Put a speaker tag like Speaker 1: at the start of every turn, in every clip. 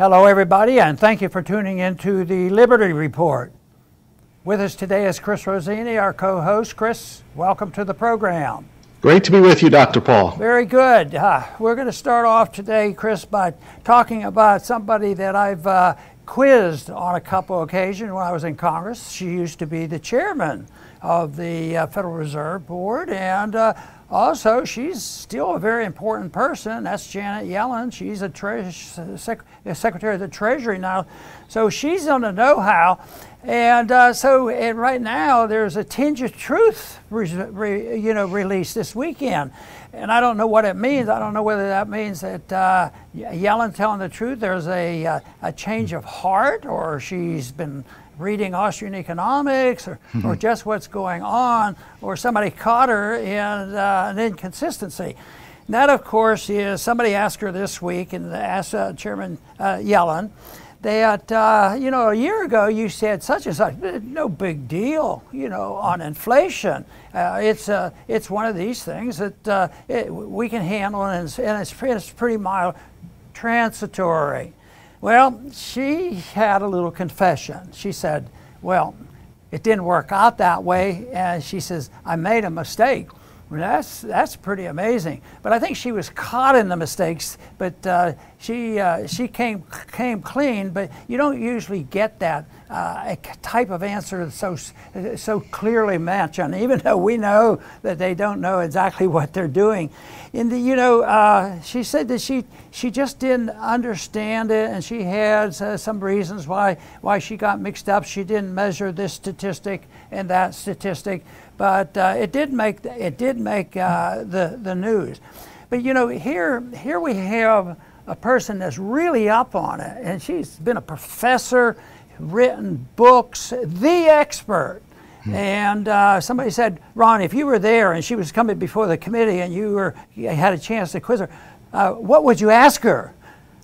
Speaker 1: Hello, everybody, and thank you for tuning in to the Liberty Report. With us today is Chris Rossini, our co host. Chris, welcome to the program.
Speaker 2: Great to be with you, Dr. Paul.
Speaker 1: Very good. Uh, we're going to start off today, Chris, by talking about somebody that I've uh, quizzed on a couple occasions when I was in Congress. She used to be the chairman of the uh, Federal Reserve Board, and uh, also, she's still a very important person. That's Janet Yellen. She's a sec- Secretary of the Treasury now. So she's on the know how. And uh, so and right now, there's a tinge of truth re- you know, released this weekend. And I don't know what it means. I don't know whether that means that uh, Yellen telling the truth, there's a, uh, a change of heart, or she's been reading Austrian economics or, mm-hmm. or just what's going on, or somebody caught her in uh, an inconsistency. And that, of course, is somebody asked her this week, and asked uh, Chairman uh, Yellen, that, uh, you know, a year ago you said such and such, no big deal, you know, on inflation. Uh, it's, uh, it's one of these things that uh, it, we can handle, and it's, and it's, it's pretty mild, transitory. Well, she had a little confession. She said, Well, it didn't work out that way. And she says, I made a mistake. Well, that's, that's pretty amazing. But I think she was caught in the mistakes, but uh, she, uh, she came, came clean. But you don't usually get that uh, type of answer so, so clearly match on, even though we know that they don't know exactly what they're doing. In the, you know, uh, she said that she, she just didn't understand it, and she had uh, some reasons why, why she got mixed up. She didn't measure this statistic and that statistic but uh, it did make it did make uh, the the news. But you know, here here we have a person that's really up on it, and she's been a professor, written books, the expert. Hmm. And uh, somebody said, Ron, if you were there and she was coming before the committee and you were you had a chance to quiz her, uh, what would you ask her?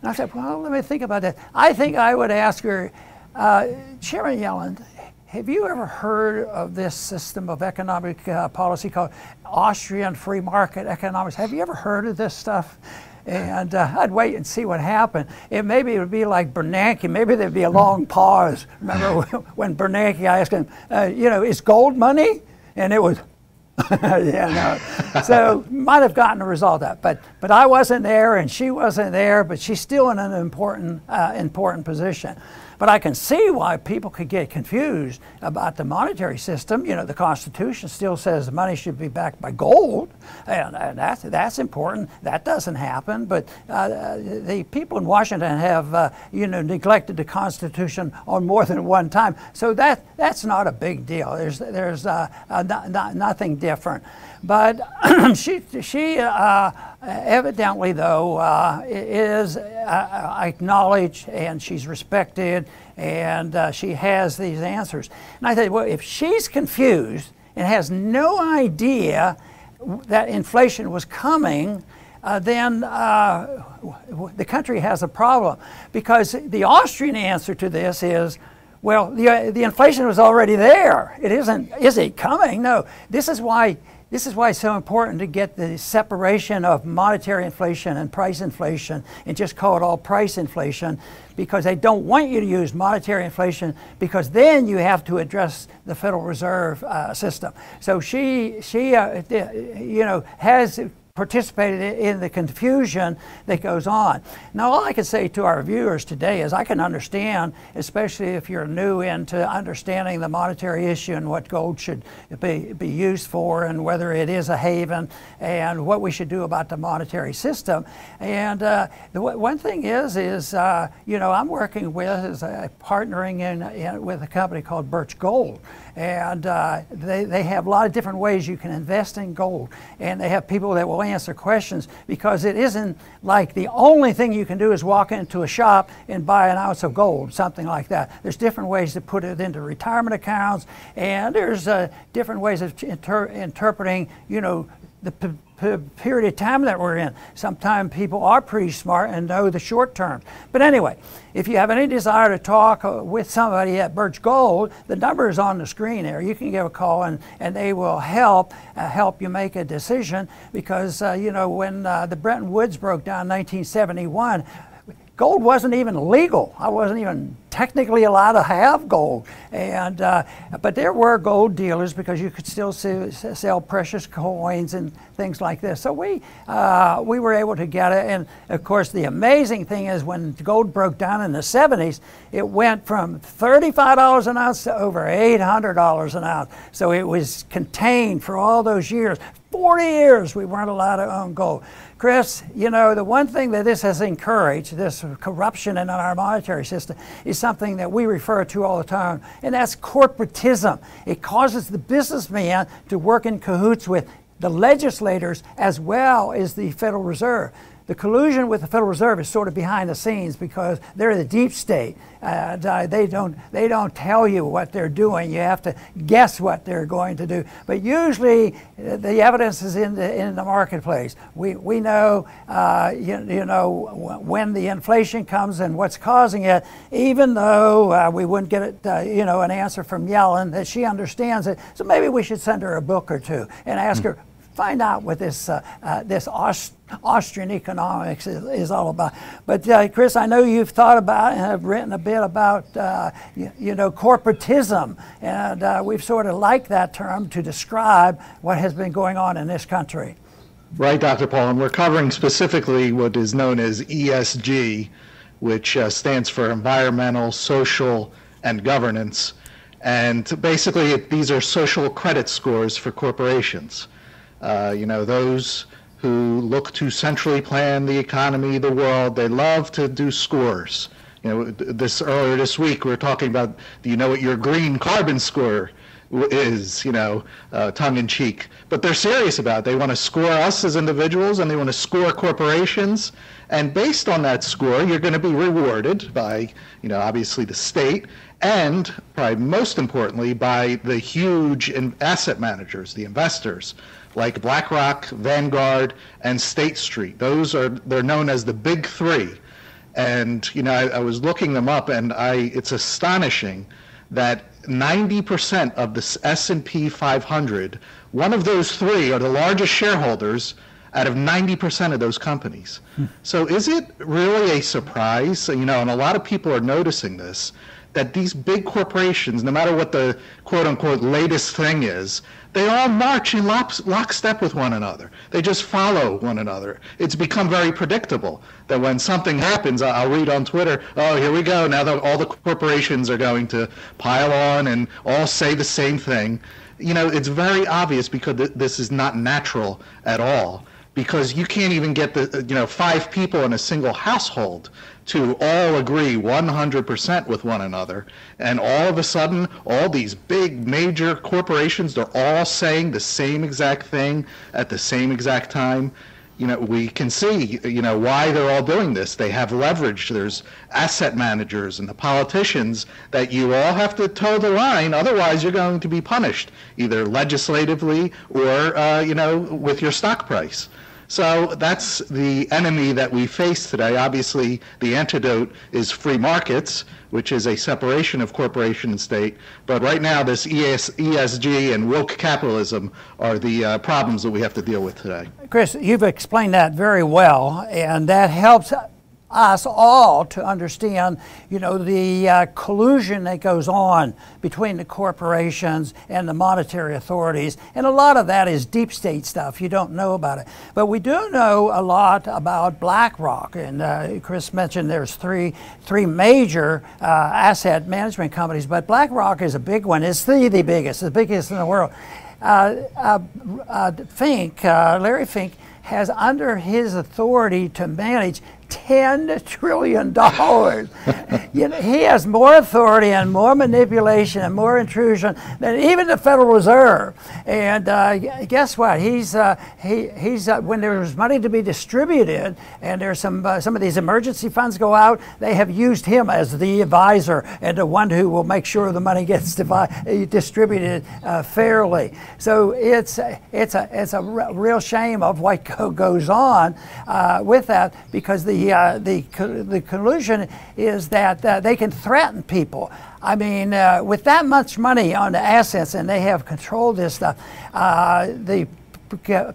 Speaker 1: And I said, well, let me think about that. I think I would ask her, uh, Chairman Yellen, have you ever heard of this system of economic uh, policy called Austrian free market economics? Have you ever heard of this stuff? And uh, I'd wait and see what happened. It maybe it would be like Bernanke. Maybe there'd be a long pause. Remember when Bernanke asked him, uh, you know, is gold money? And it was, yeah, no. So might have gotten a result of that, but but I wasn't there and she wasn't there, but she's still in an important uh, important position. But I can see why people could get confused about the monetary system. You know, the Constitution still says the money should be backed by gold, and, and that's, that's important. That doesn't happen. But uh, the people in Washington have, uh, you know, neglected the Constitution on more than one time. So that, that's not a big deal. There's, there's uh, uh not, not, nothing different. But she, she uh, evidently, though, uh, is uh, acknowledged and she's respected and uh, she has these answers. And I think, well, if she's confused and has no idea that inflation was coming, uh, then uh, the country has a problem. Because the Austrian answer to this is, well, the, uh, the inflation was already there. It isn't, is it coming? No. This is why this is why it's so important to get the separation of monetary inflation and price inflation and just call it all price inflation because they don't want you to use monetary inflation because then you have to address the Federal Reserve uh, system. So she, she uh, you know, has participated in the confusion that goes on. Now, all I can say to our viewers today is I can understand, especially if you're new into understanding the monetary issue and what gold should be, be used for and whether it is a haven and what we should do about the monetary system. And uh, the one thing is, is uh, you know, I'm working with, is partnering in, in, with a company called Birch Gold. And uh, they, they have a lot of different ways you can invest in gold. And they have people that will answer questions because it isn't like the only thing you can do is walk into a shop and buy an ounce of gold, something like that. There's different ways to put it into retirement accounts, and there's uh, different ways of inter interpreting, you know, the period of time that we're in. Sometimes people are pretty smart and know the short term. But anyway, if you have any desire to talk uh, with somebody at Birch Gold, the number is on the screen there. You can give a call and, and they will help uh, help you make a decision because, uh, you know, when uh, the Bretton Woods broke down in 1971, gold wasn't even legal. I wasn't even technically allowed to have gold. And uh, but there were gold dealers because you could still see, sell precious coins and things like this. So we uh, we were able to get it. And of course, the amazing thing is when gold broke down in the 70s, it went from $35 an ounce to over $800 an ounce. So it was contained for all those years. 40 years we weren't allowed to own gold. Chris, you know, the one thing that this has encouraged, this corruption in our monetary system, is something that we refer to all the time, and that's corporatism. It causes the businessman to work in cahoots with the legislators as well as the Federal Reserve. The collusion with the Federal Reserve is sort of behind the scenes because they're the deep state. Uh, they don't they don't tell you what they're doing. You have to guess what they're going to do. But usually, uh, the evidence is in the in the marketplace. We we know uh, you, you know when the inflation comes and what's causing it. Even though uh, we wouldn't get it, uh, you know, an answer from Yellen that she understands it. So maybe we should send her a book or two and ask mm. her find out what this uh, uh, this Aust- Austrian economics is, is, all about. But uh, Chris, I know you've thought about and have written a bit about uh, you, you, know corporatism, and uh, we've sort of liked that term to describe what has been going on in this country.
Speaker 2: Right, Dr. Paul, and we're covering specifically what is known as ESG, which uh, stands for environmental, social, and governance. And basically, these are social credit scores for corporations. Uh, you know, those who look to centrally plan the economy, the world, they love to do scores. You know, this earlier this week we were talking about, do you know what your green carbon score is, you know, uh, tongue in cheek. But they're serious about it. They want to score us as individuals and they want to score corporations. And based on that score, you're going to be rewarded by, you know, obviously the state and probably most importantly by the huge asset managers, the investors like BlackRock, Vanguard, and State Street. Those are they're known as the big three. And you know, I, I was looking them up, and I it's astonishing that 90% of the S&P 500, one of those three are the largest shareholders out of 90% of those companies. Hmm. So is it really a surprise? You know, and a lot of people are noticing this that these big corporations, no matter what the quote unquote latest thing is, they all march in lockstep with one another. They just follow one another. It's become very predictable that when something happens, I'll read on Twitter, oh, here we go. Now all the corporations are going to pile on and all say the same thing. You know, it's very obvious because this is not natural at all because you can't even get the you know five people in a single household to all agree 100% with one another and all of a sudden all these big major corporations they're all saying the same exact thing at the same exact time. You know we can see you know why they're all doing this. They have leverage. There's asset managers and the politicians that you all have to toe the line otherwise you're going to be punished either legislatively or uh, you know with your stock price so that's the enemy that we face today. Obviously, the antidote is free markets, which is a separation of corporation and state. But right now, this ES, ESG and woke capitalism are the uh, problems that we have to deal with today.
Speaker 1: Chris, you've explained that very well, and that helps us all to understand, you know, the uh, collusion that goes on between the corporations and the monetary authorities. And a lot of that is deep state stuff. You don't know about it. But we do know a lot about BlackRock. And uh, Chris mentioned there's three, three major uh, asset management companies, but BlackRock is a big one. It's the, the biggest, the biggest in the world. Uh, uh, uh, Fink, Larry Fink, has under his authority to manage $10 trillion. you know, he has more authority and more manipulation and more intrusion than even the Federal Reserve. And uh, guess what? He's, uh, he, he's uh, when there's money to be distributed and there's some, uh, some of these emergency funds go out, they have used him as the advisor and the one who will make sure the money gets distributed uh, fairly. So it's, it's, a, it's a real shame of what goes on uh, with that because the the, uh, the, the conclusion is that uh, they can threaten people. I mean, uh, with that much money on the assets and they have controlled this stuff, uh, the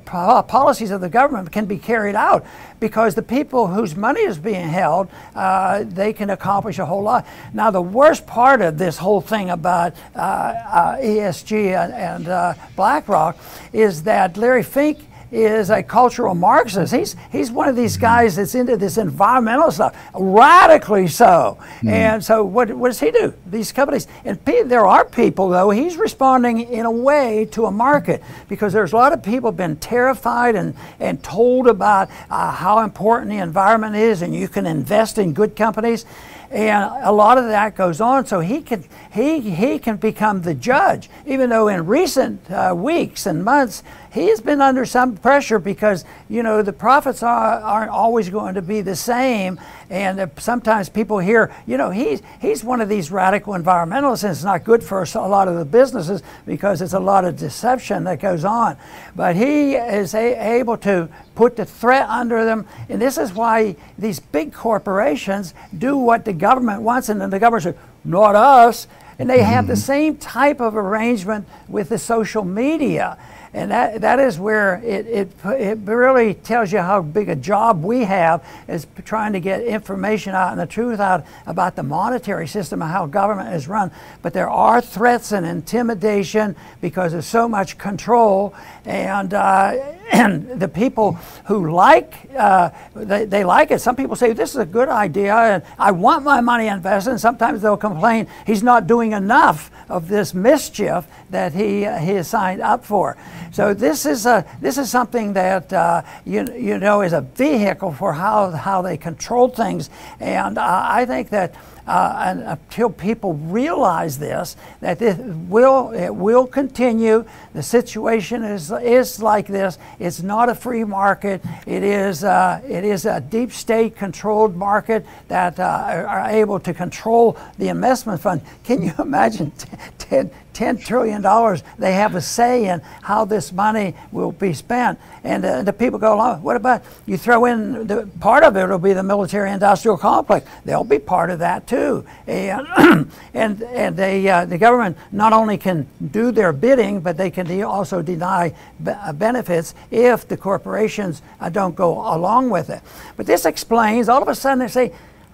Speaker 1: policies of the government can be carried out because the people whose money is being held, uh, they can accomplish a whole lot. Now, the worst part of this whole thing about uh, uh, ESG and, and uh, BlackRock is that Larry Fink is a cultural Marxist. He's, he's one of these guys that's into this environmental stuff, radically so. Mm. And so, what, what does he do? These companies, and there are people, though, he's responding in a way to a market because there's a lot of people been terrified and, and told about uh, how important the environment is, and you can invest in good companies and a lot of that goes on. So he can he he can become the judge, even though in recent uh, weeks and months he has been under some pressure because you know the profits are, aren't always going to be the same, and sometimes people hear you know he's he's one of these radical environmentalists, and it's not good for a lot of the businesses because it's a lot of deception that goes on. But he is a, able to put the threat under them, and this is why these big corporations do what the government wants, and then the government says, "Not us." And they have the mm-hmm. same type of arrangement with the social media. And that, that is where it, it, it really tells you how big a job we have is trying to get information out and the truth out about the monetary system and how government is run. But there are threats and intimidation because there's so much control. And, uh, and the people who like, uh, they, they like it. Some people say, this is a good idea and I want my money invested. And sometimes they'll complain he's not doing enough of this mischief that he, uh, he has signed up for. So this is a this is something that uh, you you know is a vehicle for how how they control things, and uh, I think that. Uh, and until people realize this, that this will it will continue. The situation is is like this. It's not a free market. It is uh, it is a deep state controlled market that uh, are able to control the investment fund. Can you imagine 10, $10 trillion. They have a say in how this money will be spent. And uh, the people go along, what about you throw in the part of it will be the military industrial complex. They'll be part of that too. And, and, and they, uh, the government not only can do their bidding, but they can de also deny uh, benefits if the corporations uh, don't go along with it. But this explains, all of a sudden they say,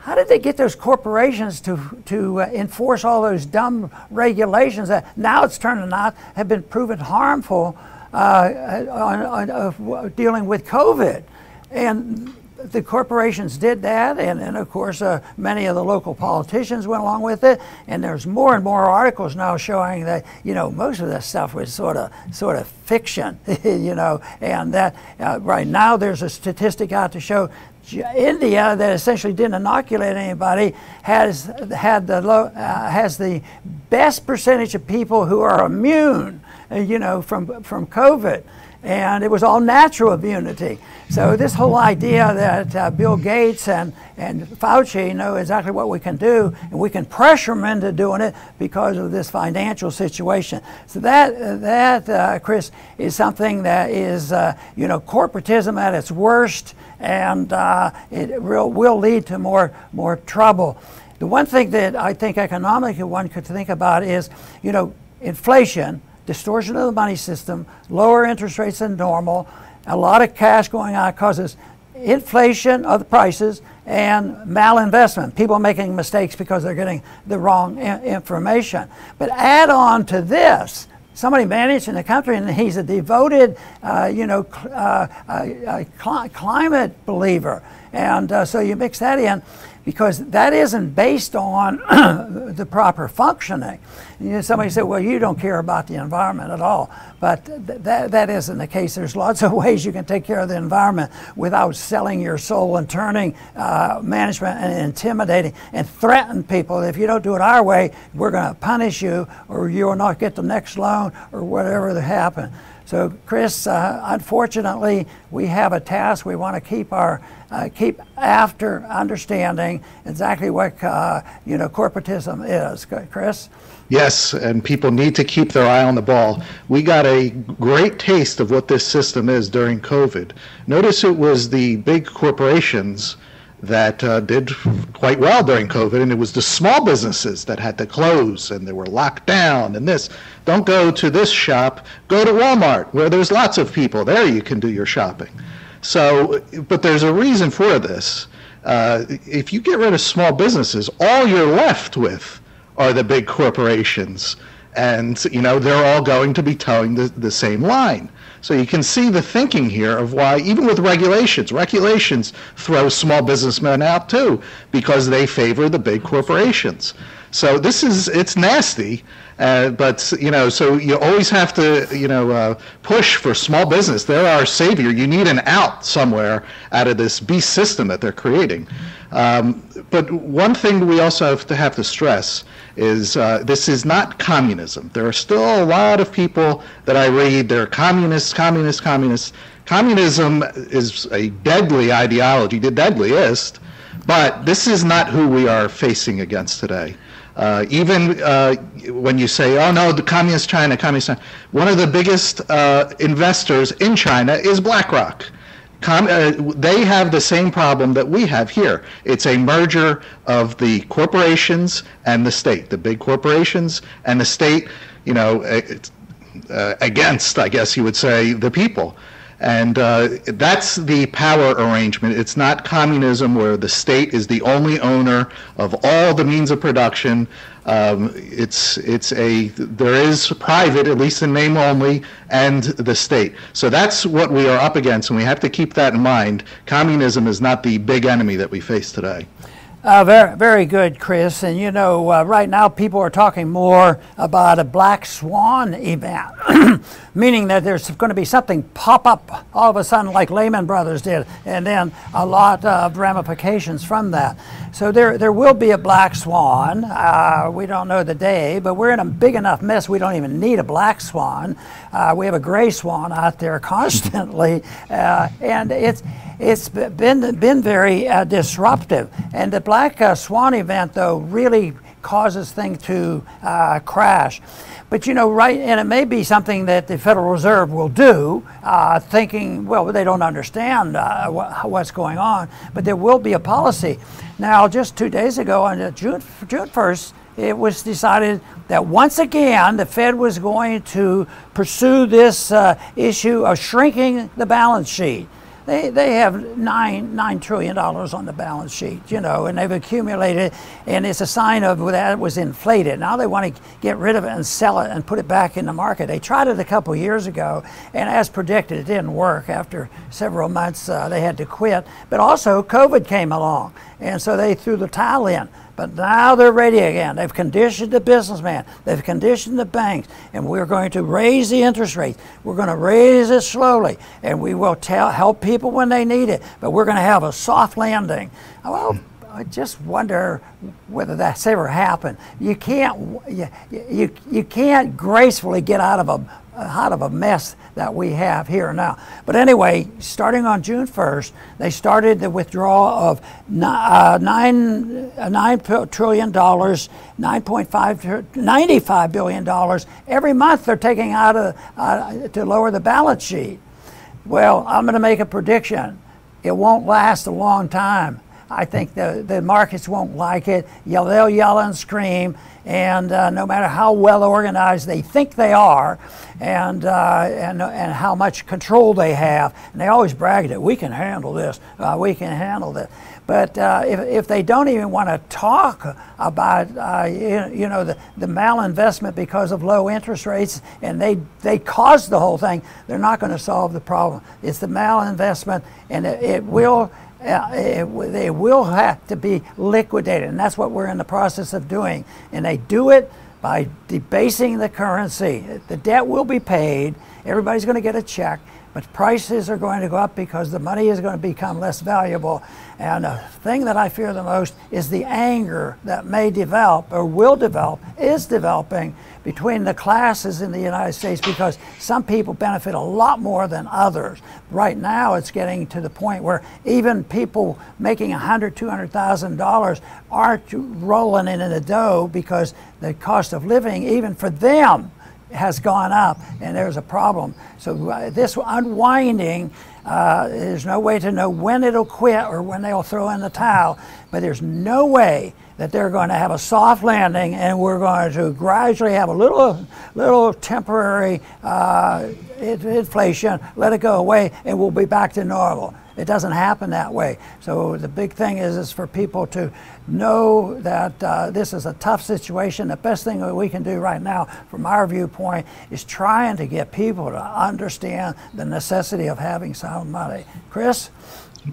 Speaker 1: how did they get those corporations to, to uh, enforce all those dumb regulations that now it's turning out have been proven harmful uh, on, on uh, dealing with COVID? And the corporations did that, and, and of course, uh, many of the local politicians went along with it. And there's more and more articles now showing that you know most of this stuff was sort of sort of fiction, you know, and that uh, right now there's a statistic out to show India, that essentially didn't inoculate anybody, has had the low, uh, has the best percentage of people who are immune, you know, from from COVID, and it was all natural immunity. So this whole idea that uh, Bill Gates and and Fauci know exactly what we can do, and we can pressure them into doing it because of this financial situation. So that that uh, Chris is something that is uh, you know corporatism at its worst and uh, it will, will lead to more, more trouble. The one thing that I think economically one could think about is, you know, inflation, distortion of the money system, lower interest rates than normal, a lot of cash going out causes inflation of the prices and malinvestment, people making mistakes because they're getting the wrong information. But add on to this somebody managing the country, and he's a devoted, uh, you know, cl- uh, uh, cl- climate believer. And uh, so you mix that in because that isn't based on the proper functioning. You know, somebody said, well, you don't care about the environment at all. But th- that, that isn't the case. There's lots of ways you can take care of the environment without selling your soul and turning uh, management and intimidating and threaten people. If you don't do it our way, we're going to punish you or you will not get the next loan or whatever that happen. So, Chris, uh, unfortunately, we have a task. We want to keep our uh, keep after understanding exactly what uh, you know corporatism is. Chris.
Speaker 2: Yes, and people need to keep their eye on the ball. We got a great taste of what this system is during COVID. Notice it was the big corporations that uh, did quite well during COVID, and it was the small businesses that had to close and they were locked down and this. Don't go to this shop, go to Walmart where there's lots of people. There you can do your shopping. So, but there's a reason for this. Uh, if you get rid of small businesses, all you're left with are the big corporations. And, you know, they're all going to be toeing the, the same line. So you can see the thinking here of why, even with regulations, regulations throw small businessmen out too, because they favor the big corporations. So this is, it's nasty, uh, but, you know, so you always have to, you know, uh, push for small business. They're our savior. You need an out somewhere out of this beast system that they're creating. Um, but one thing we also have to have to stress is uh, this is not communism. There are still a lot of people that I read, they're communists, communists, communists. Communism is a deadly ideology, the deadliest, but this is not who we are facing against today. Uh, even uh, when you say, oh no, the communist China, communist China, one of the biggest uh, investors in China is BlackRock. Com- uh, they have the same problem that we have here. It's a merger of the corporations and the state, the big corporations and the state, you know, uh, against, I guess you would say, the people. And uh, that's the power arrangement. It's not communism where the state is the only owner of all the means of production. Um, it's it's a there is private, at least in name only, and the state. So that's what we are up against, and we have to keep that in mind. Communism is not the big enemy that we face today.
Speaker 1: Uh, very, very good, Chris. And you know, uh, right now people are talking more about a black swan event, meaning that there's going to be something pop up all of a sudden, like Lehman Brothers did, and then a lot of ramifications from that. So there, there will be a black swan. Uh, we don't know the day, but we're in a big enough mess. We don't even need a black swan. Uh, we have a gray swan out there constantly, uh, and it's it's been been very uh, disruptive. And the black uh, swan event, though, really causes things to uh, crash. But you know, right, and it may be something that the Federal Reserve will do, uh, thinking, well, they don't understand uh, wh- what's going on, but there will be a policy. Now, just two days ago, on June, June 1st, it was decided that once again the Fed was going to pursue this uh, issue of shrinking the balance sheet. They, they have nine nine trillion dollars on the balance sheet, you know, and they've accumulated, and it's a sign of that it was inflated. Now they want to get rid of it and sell it and put it back in the market. They tried it a couple years ago, and as predicted, it didn't work. After several months, uh, they had to quit. But also, COVID came along, and so they threw the towel in. But now they're ready again. They've conditioned the businessman, they've conditioned the banks, and we're going to raise the interest rates. We're going to raise it slowly, and we will tell, help people when they need it, but we're going to have a soft landing. Well, I just wonder whether that's ever happened. You can't, you, you, you can't gracefully get out of a, out of a mess that we have here now. But anyway, starting on June 1st, they started the withdrawal of uh, nine, uh, $9 trillion, 9.5, $95 billion. Every month they're taking out of, uh, to lower the balance sheet. Well, I'm going to make a prediction. It won't last a long time. I think the, the markets won't like it. They'll yell and scream, and uh, no matter how well organized they think they are, and, uh, and, and how much control they have, and they always brag that we can handle this, uh, we can handle this. But uh, if, if they don't even want to talk about uh, you, you, know the, the malinvestment because of low interest rates and they, they caused the whole thing, they're not going to solve the problem. It's the malinvestment and it, it will uh, it, they will have to be liquidated, and that's what we're in the process of doing. And they do it by debasing the currency. The debt will be paid. Everybody's going to get a check, but prices are going to go up because the money is going to become less valuable. And the thing that I fear the most is the anger that may develop or will develop, is developing between the classes in the United States because some people benefit a lot more than others. Right now, it's getting to the point where even people making $100,000, $200,000 aren't rolling in the dough because the cost of living, even for them, has gone up and there's a problem. So uh, this unwinding Uh, there's no way to know when it'll quit or when they'll throw in the towel, but there's no way that they're going to have a soft landing and we're going to gradually have a little, little temporary uh, inflation, let it go away, and we'll be back to normal. It doesn't happen that way. So the big thing is, is for people to know that uh, this is a tough situation. The best thing that we can do right now, from our viewpoint, is trying to get people to understand the necessity of having sound money. Chris?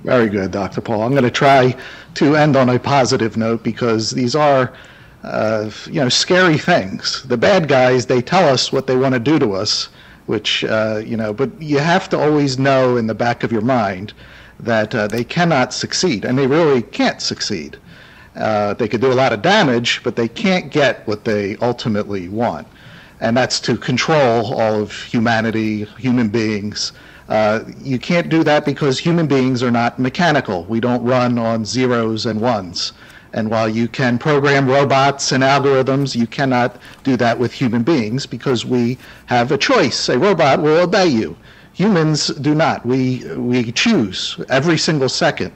Speaker 2: Very good, Dr. Paul. I'm going to try to end on a positive note because these are, uh, you know, scary things. The bad guys, they tell us what they want to do to us, which, uh, you know, but you have to always know in the back of your mind that uh, they cannot succeed, and they really can't succeed. Uh, they could do a lot of damage, but they can't get what they ultimately want. And that's to control all of humanity, human beings, uh, you can't do that because human beings are not mechanical. We don't run on zeros and ones. And while you can program robots and algorithms, you cannot do that with human beings because we have a choice. A robot will obey you. Humans do not. We, we choose every single second.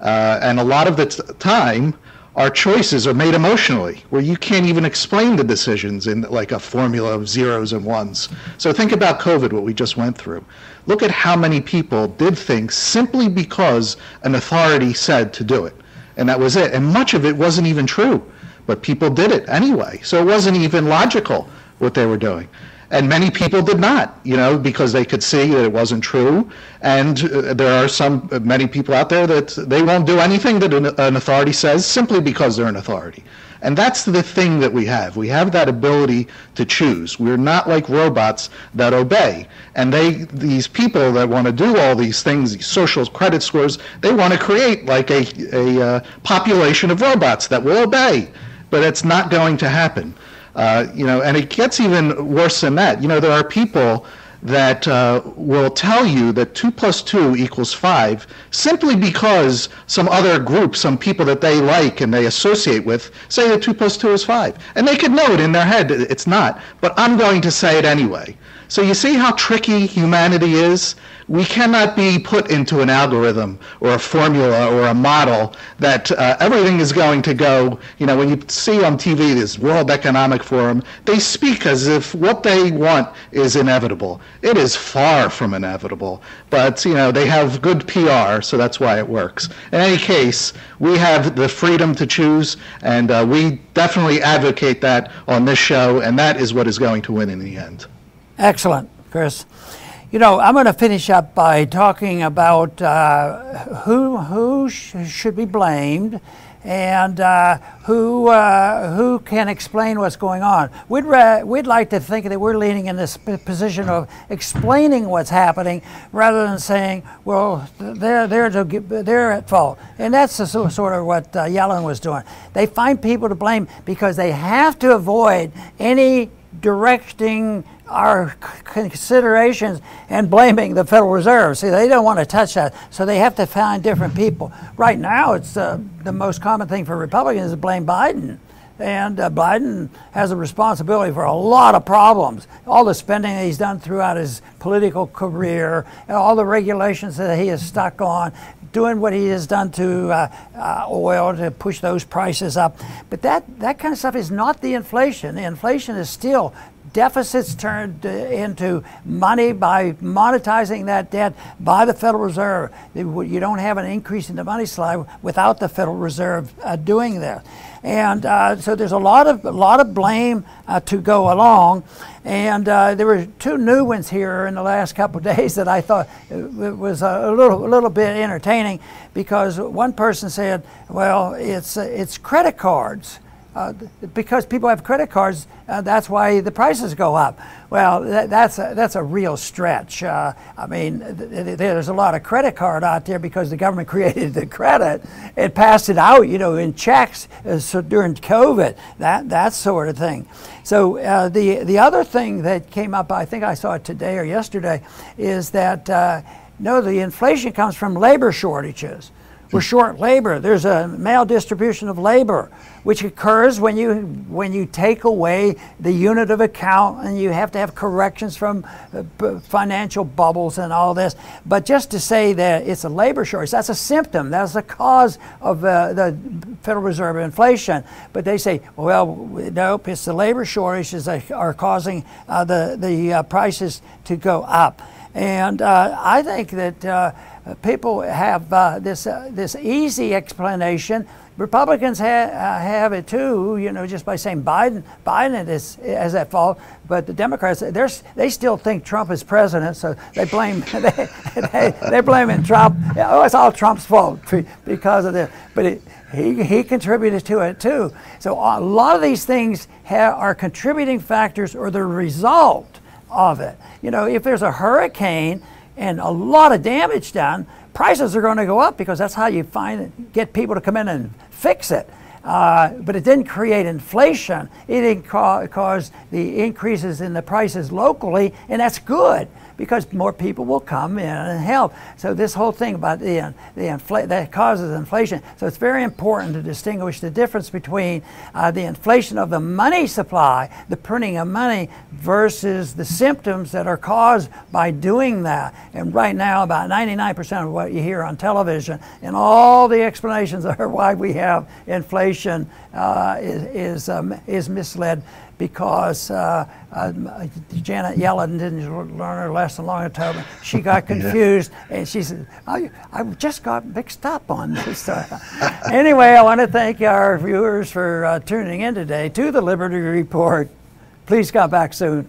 Speaker 2: Uh, and a lot of the time, our choices are made emotionally, where you can't even explain the decisions in like a formula of zeros and ones. So think about COVID, what we just went through. Look at how many people did things simply because an authority said to do it. And that was it. And much of it wasn't even true, but people did it anyway. So it wasn't even logical what they were doing and many people did not, you know, because they could see that it wasn't true. And uh, there are some, uh, many people out there that they won't do anything that an, an, authority says simply because they're an authority. And that's the thing that we have. We have that ability to choose. We're not like robots that obey. And they, these people that want to do all these things, these social credit scores, they want to create like a, a uh, population of robots that will obey. But it's not going to happen. Uh, you know, and it gets even worse than that. You know, there are people that uh, will tell you that 2 plus 2 equals 5 simply because some other group, some people that they like and they associate with, say that 2 plus 2 is 5. And they could know it in their head it's not, but I'm going to say it anyway. So you see how tricky humanity is? We cannot be put into an algorithm or a formula or a model that uh, everything is going to go, you know, when you see on TV this World Economic Forum, they speak as if what they want is inevitable. It is far from inevitable, but, you know, they have good PR, so that's why it works. In any case, we have the freedom to choose, and uh, we definitely advocate that on this show, and that is what is going to win in the end.
Speaker 1: Excellent, Chris. You know, I'm going to finish up by talking about uh, who who sh should be blamed and uh, who uh, who can explain what's going on. We'd we'd like to think that we're leaning in this position of explaining what's happening rather than saying, well, they're they're they're at fault. And that's the sort of what uh, Yellen was doing. They find people to blame because they have to avoid any directing our considerations and blaming the Federal Reserve. See, they don't want to touch that, so they have to find different people. Right now, it's uh, the most common thing for Republicans to blame Biden. And uh, Biden has a responsibility for a lot of problems. All the spending that he's done throughout his political career, and all the regulations that he has stuck on, doing what he has done to uh, uh, oil to push those prices up. But that, that kind of stuff is not the inflation. The inflation is still deficits turned into money by monetizing that debt by the Federal Reserve. You don't have an increase in the money supply without the Federal Reserve uh, doing that. And uh, so there's a lot of a lot of blame uh, to go along. And uh, there were two new ones here in the last couple of days that I thought was a little a little bit entertaining because one person said, "Well, it's it's credit cards." Uh, because people have credit cards, uh, that's why the prices go up. Well, that, that's, a, that's a real stretch. Uh, I mean, th th there's a lot of credit card out there because the government created the credit. It passed it out, you know, in checks uh, so during COVID, that, that sort of thing. So uh, the, the other thing that came up, I think I saw it today or yesterday, is that no, the inflation comes from labor shortages. We're short labor. There's a maldistribution of labor, which occurs when you when you take away the unit of account and you have to have corrections from uh, financial bubbles and all this. But just to say that it's a labor shortage, that's a symptom. That's a cause of uh, the Federal Reserve inflation. But they say, well, nope, it's the labor shortages that are causing uh, the the uh, prices to go up. And uh, I think that uh, people have uh, this uh, this easy explanation. Republicans ha- uh, have it too, you know, just by saying Biden Biden is as that fault. But the Democrats, they still think Trump is president, so they blame they, they, they're blaming Trump. Oh, it's all Trump's fault because of this. But it, he, he contributed to it too. So a lot of these things ha- are contributing factors or the result of it. You know, if there's a hurricane and a lot of damage done, prices are going to go up because that's how you find get people to come in and fix it. Uh, but it didn't create inflation. It didn't ca- cause the increases in the prices locally, and that's good because more people will come in and help. So this whole thing about the, the that causes inflation. So it's very important to distinguish the difference between uh, the inflation of the money supply, the printing of money, versus the symptoms that are caused by doing that. And right now, about 99% of what you hear on television and all the explanations are why we have inflation uh, is, is, um, is misled because uh, uh, Janet Yellen didn't learn her lesson long enough. She got confused yeah. and she said, I, I just got mixed up on this. anyway, I want to thank our viewers for uh, tuning in today to the Liberty Report. Please come back soon.